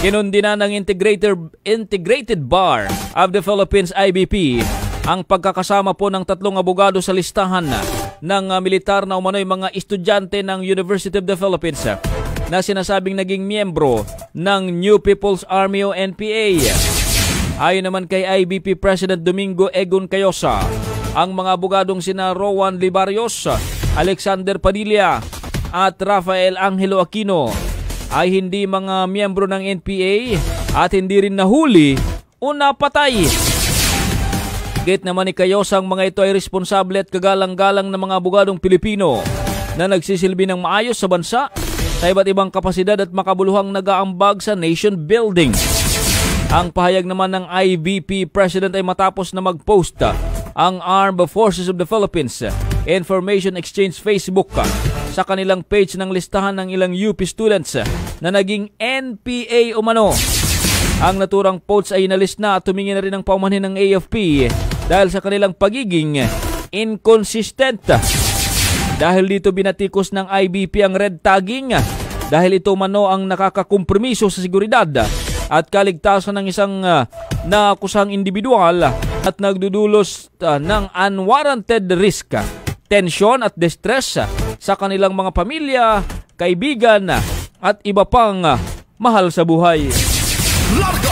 Kinundi na ng Integrated, Integrated Bar of the Philippines IBP ang pagkakasama po ng tatlong abogado sa listahan ng uh, militar na umano'y mga estudyante ng University of the Philippines na sinasabing naging miyembro ng New People's Army o NPA. Ayon naman kay IBP President Domingo Egon Cayosa, ang mga abogadong sina Rowan Libarios, Alexander Padilla at Rafael Angelo Aquino ay hindi mga miyembro ng NPA at hindi rin nahuli o napatay. Gate naman ni Kayosa ang mga ito ay responsable at kagalang-galang ng mga abogadong Pilipino na nagsisilbi ng maayos sa bansa sa iba't ibang kapasidad at makabuluhang nagaambag sa nation building. Ang pahayag naman ng IVP President ay matapos na mag-post ang Armed Forces of the Philippines Information Exchange Facebook sa kanilang page ng listahan ng ilang UP students na naging NPA umano. Ang naturang posts ay inalis na at tumingin na rin ang paumanhin ng AFP dahil sa kanilang pagiging inconsistent. Dahil dito binatikos ng IBP ang red tagging dahil ito mano ang nakakakompromiso sa seguridad at kaligtasan ng isang uh, naakusang individual at nagdudulos uh, ng unwarranted risk, tensyon at distress sa kanilang mga pamilya, kaibigan at iba pang ah, mahal sa buhay. Larga!